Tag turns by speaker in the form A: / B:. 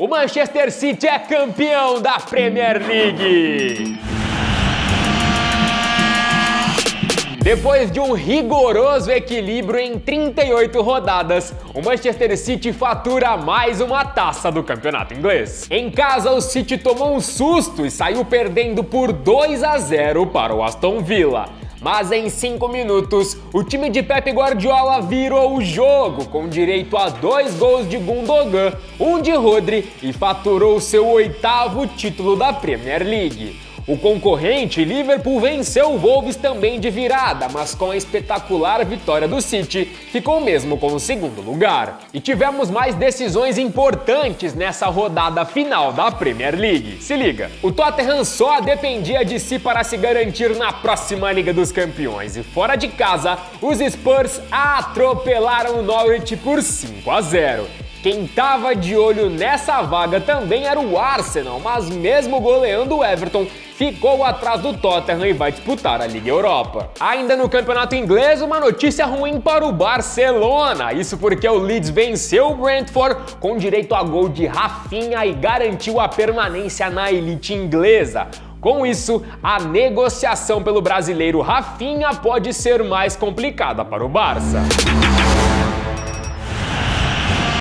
A: O Manchester City é campeão da Premier League. Depois de um rigoroso equilíbrio em 38 rodadas, o Manchester City fatura mais uma taça do campeonato inglês. Em casa, o City tomou um susto e saiu perdendo por 2 a 0 para o Aston Villa. Mas em 5 minutos, o time de Pep Guardiola virou o jogo, com direito a dois gols de Gundogan, um de Rodri e faturou seu oitavo título da Premier League. O concorrente Liverpool venceu o Wolves também de virada, mas com a espetacular vitória do City, ficou mesmo com o segundo lugar. E tivemos mais decisões importantes nessa rodada final da Premier League. Se liga, o Tottenham só dependia de si para se garantir na próxima Liga dos Campeões e fora de casa, os Spurs atropelaram o Norwich por 5 a 0. Quem estava de olho nessa vaga também era o Arsenal, mas mesmo goleando o Everton, ficou atrás do Tottenham e vai disputar a Liga Europa. Ainda no campeonato inglês, uma notícia ruim para o Barcelona. Isso porque o Leeds venceu o Brentford com direito a gol de Rafinha e garantiu a permanência na elite inglesa. Com isso, a negociação pelo brasileiro Rafinha pode ser mais complicada para o Barça.